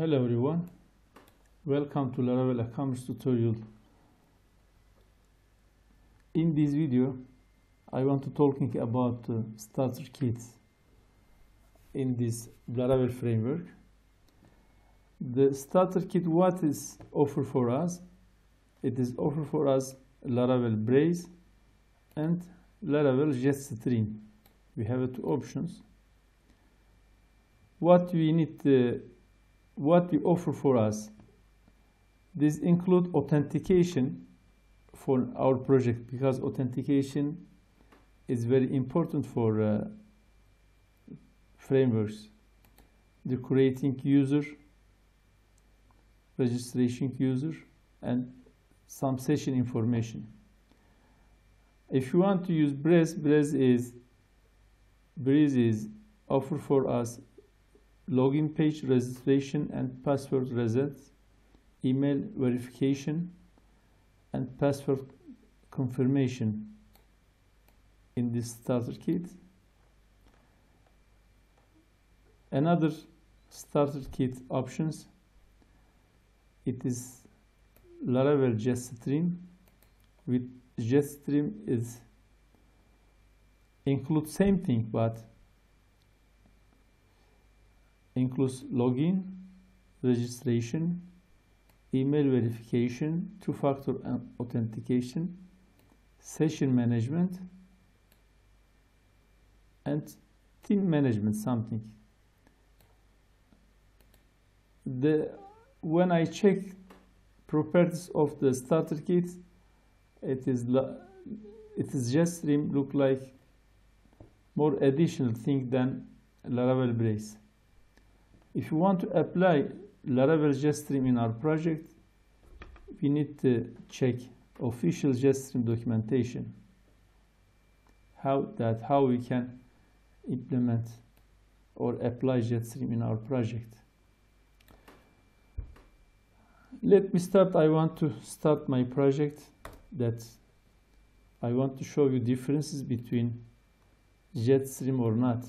Hello everyone, welcome to Laravel e-commerce tutorial. In this video, I want to talking about uh, starter kits in this Laravel framework. The starter kit, what is offer for us? It is offer for us Laravel Breeze and Laravel Jetstream. We have two options. What we need uh, what we offer for us. This include authentication for our project because authentication is very important for uh, frameworks. The creating user, registration user, and some session information. If you want to use Breeze, Breeze is Breeze is offer for us login page registration and password reset, email verification, and password confirmation in this starter kit. Another starter kit options, it is Laravel Jetstream. With Jetstream is include same thing, but includes login, registration, email verification, two-factor authentication, session management, and team management something. The when I check properties of the starter kit, it is it is just look like more additional thing than Laravel Breeze. If you want to apply Laravel Jetstream in our project, we need to check official Jetstream documentation. How that how we can implement or apply Jetstream in our project. Let me start. I want to start my project that I want to show you differences between Jetstream or not.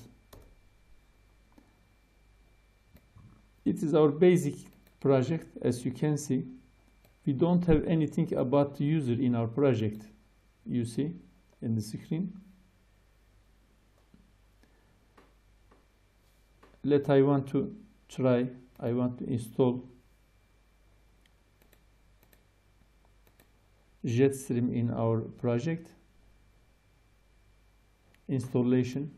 It is our basic project as you can see. We don't have anything about the user in our project you see in the screen. Let I want to try I want to install Jetstream in our project. Installation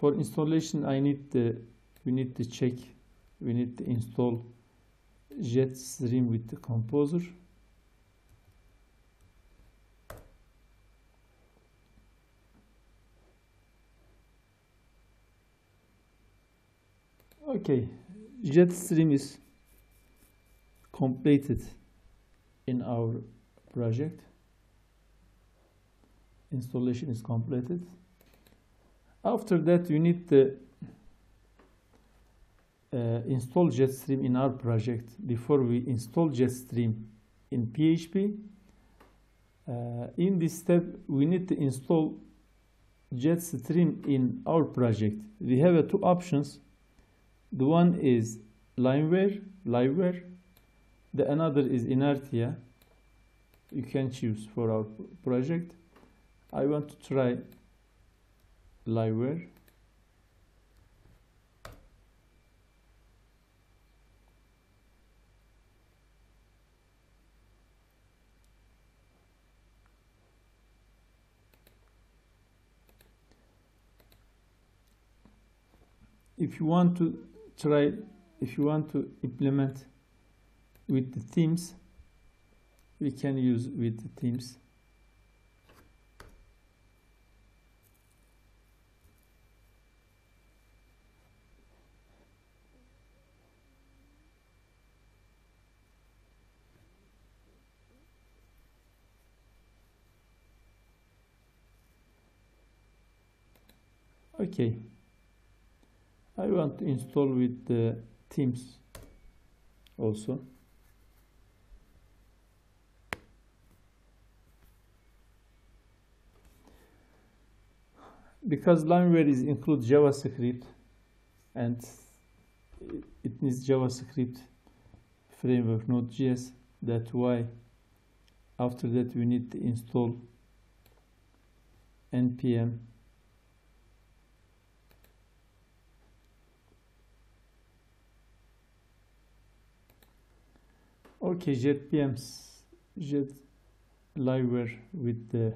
for installation I need the we need to check we need to install Jetstream with the composer. Okay Jetstream is completed in our project. Installation is completed after that, you need to uh, install Jetstream in our project. Before we install Jetstream in PHP, uh, in this step, we need to install Jetstream in our project. We have uh, two options. The one is Limeware, Livewire. The another is Inertia. You can choose for our project. I want to try Livewire if you want to try if you want to implement with the themes we can use with the themes okay I want to install with the themes also. Because Limeware is include JavaScript and it- needs JavaScript framework Node.js. That's why after that we need to install npm okay jetpms jet livewire with the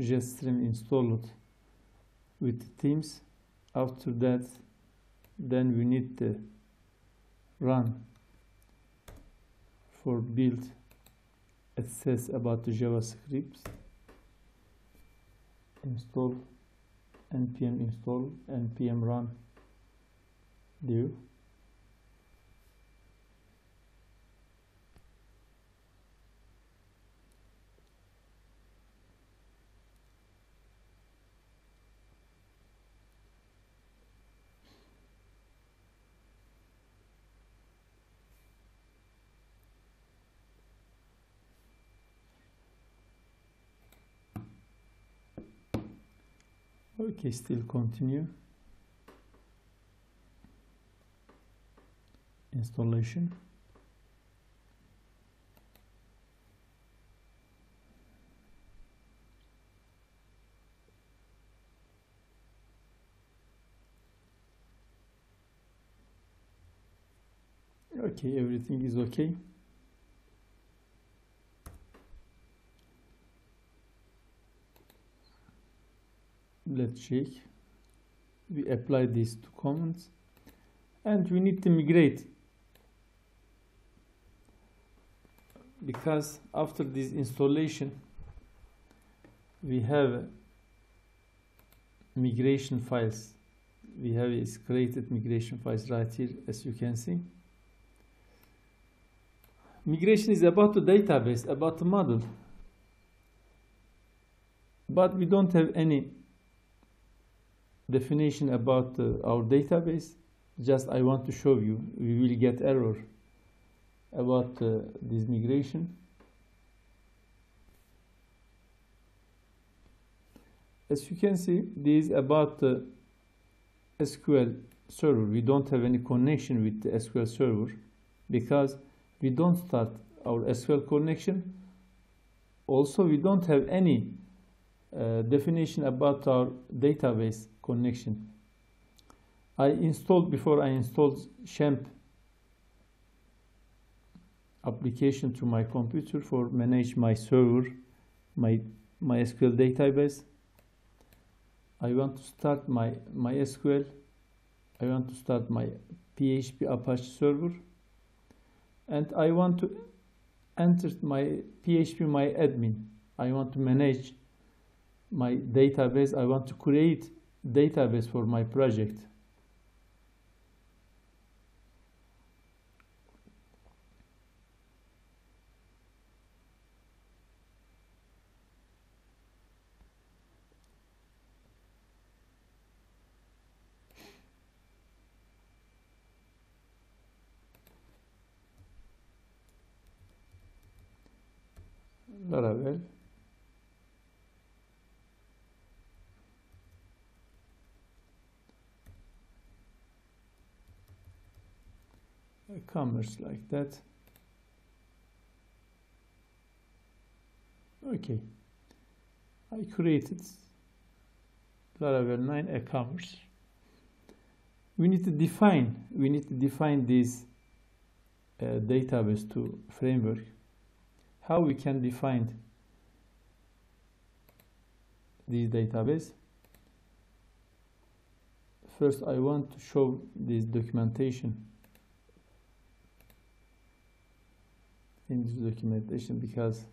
jetstream installed with Teams. After that then we need to run for build it says about the javascript install npm install npm run. Do okay still continue. Installation. Okay everything is okay let's check. We apply these two comments. And we need to migrate. Because after this installation we have migration files. We have is created migration files right here as you can see. Migration is about the database about the model. But we don't have any definition about uh, our database. Just I want to show you we will get error about uh, this migration. As you can see this is about the SQL server. We don't have any connection with the SQL server because we don't start our SQL connection. Also we don't have any uh, definition about our database connection. I installed before I installed XAMPP application to my computer for manage my server, my MySQL database. I want to start my MySQL. I want to start my PHP Apache server. And I want to enter my phpMyAdmin. I want to manage my database. I want to create database for my project. Laravel commerce like that. Okay. I created Laravel 9 e-commerce. We need to define we need to define this uh, database to framework. How we can define this database? First I want to show this documentation in this documentation because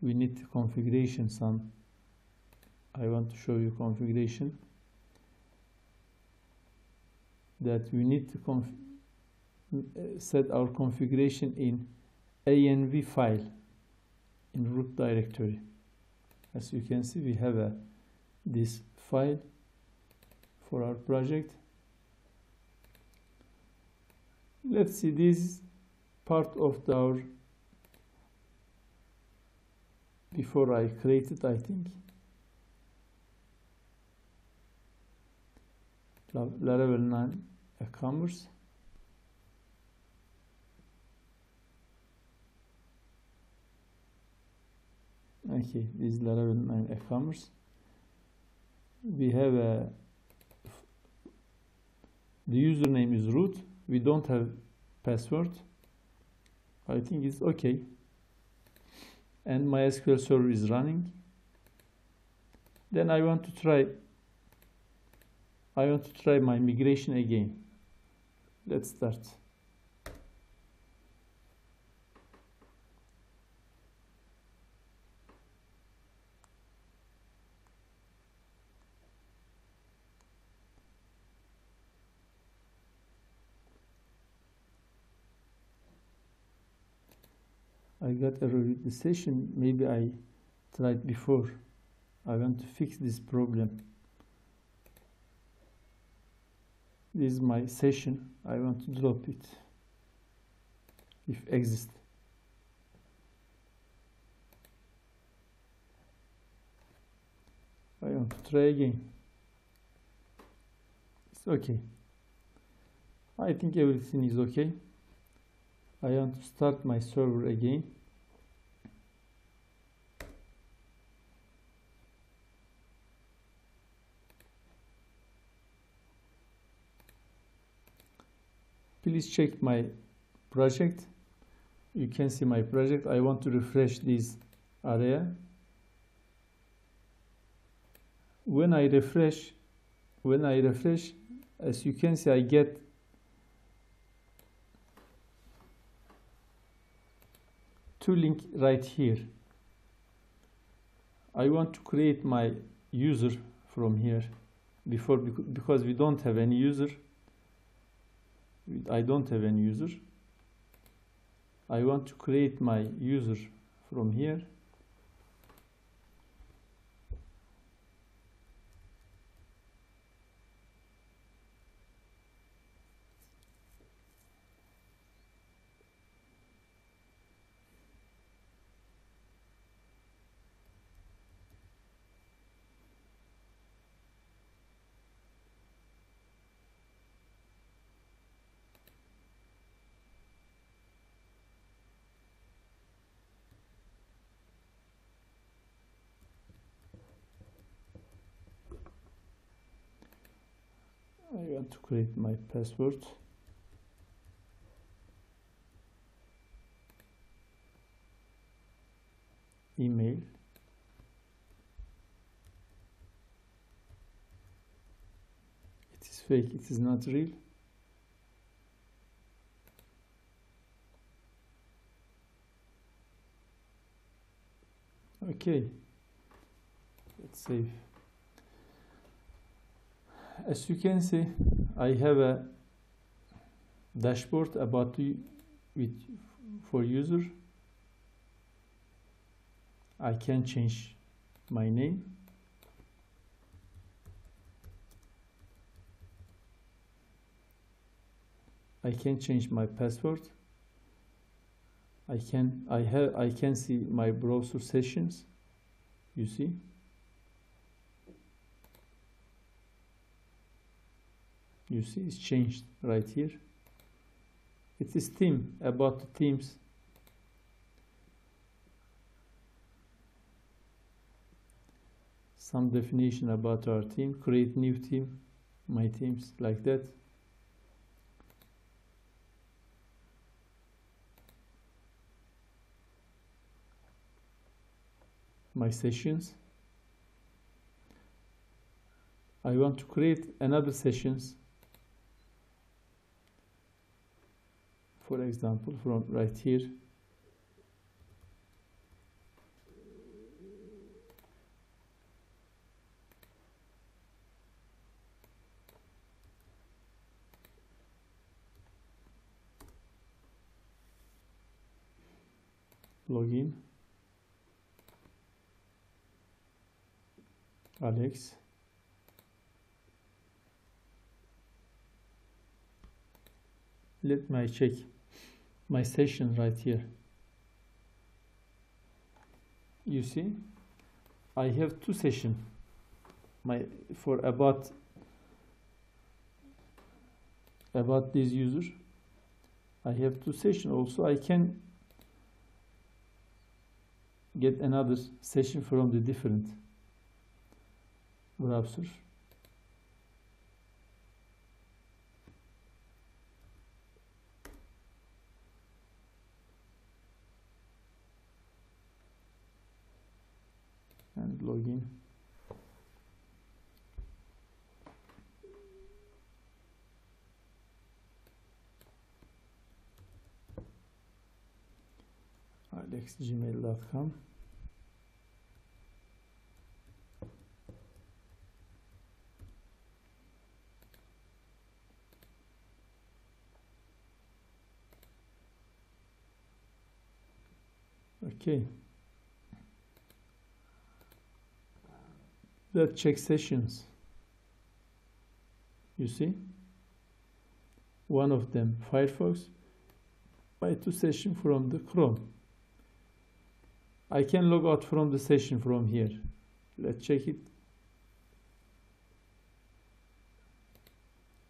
we need configuration some I want to show you configuration. That we need to conf uh, set our configuration in ANV file in root directory. As you can see we have a this file for our project. Let's see this part of our before I created it I think Laravel 9 e-commerce. Okay, this is Laravel 9 e-commerce. We have a the username is root. We don't have password. I think it's okay. And MySQL server is running. Then I want to try I want to try my migration again. Let's start. I got a session. Maybe I tried before. I want to fix this problem. This is my session. I want to drop it. If exist. I want to try again. It's okay. I think everything is okay. I want to start my server again. Please check my project. You can see my project. I want to refresh this area. When I refresh, when I refresh, as you can see, I get two link right here. I want to create my user from here before because we don't have any user. I don't have any user. I want to create my user from here. I want to create my password. Email. It is fake, it is not real. Okay, let's save. As you can see, I have a dashboard about the with for user. I can change my name. I can change my password. I can I have I can see my browser sessions. You see? You see it's changed right here. It is theme about the themes. Some definition about our team Create new team My teams like that. My sessions. I want to create another sessions for example from right here. Login. Alex. Let me check my session right here. You see I have two session. My for about about this user I have two session also. I can get another session from the different browser and login alexgmail.com okay that check sessions. You see? One of them Firefox by two session from the Chrome. I can log out from the session from here. Let's check it.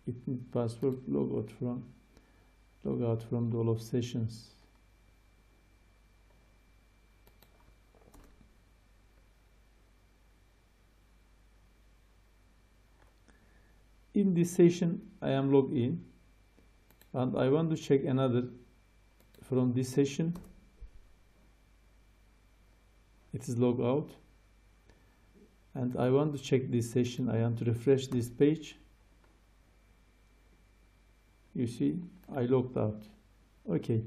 It password log out from log out from the all of sessions in this session I am logged in and I want to check another from this session it is log out and I want to check this session I want to refresh this page. You see I logged out. Okay.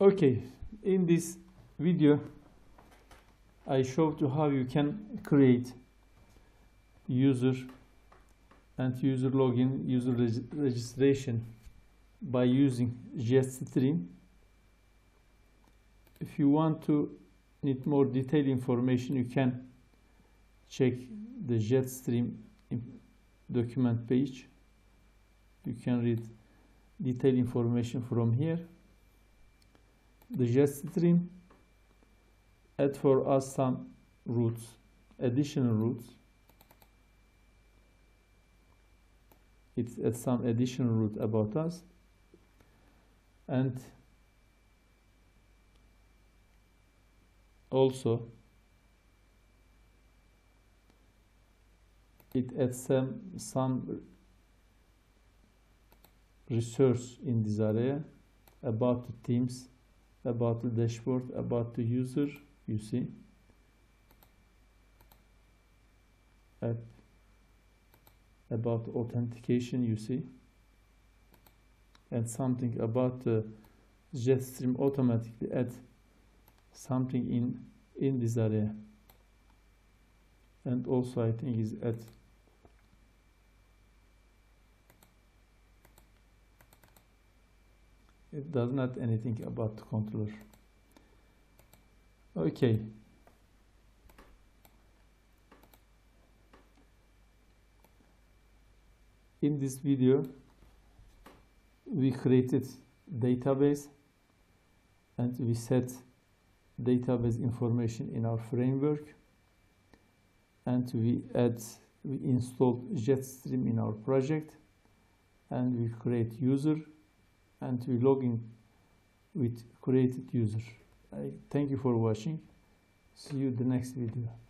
Okay. In this video I showed you how you can create user and user login user reg registration by using JetStream. If you want to need more detailed information, you can check the JetStream document page. You can read detailed information from here. The JetStream add for us some routes, additional routes. It adds some additional route about us and also it adds some, some resource in this area about the teams about the dashboard about the user you see? App about authentication you see? And something about the JetStream automatically add something in in this area. And also I think is add it does not anything about controller okay in this video we created database and we set database information in our framework and we add we installed jetstream in our project and we create user and we log in with created user I thank you for watching. See you the next video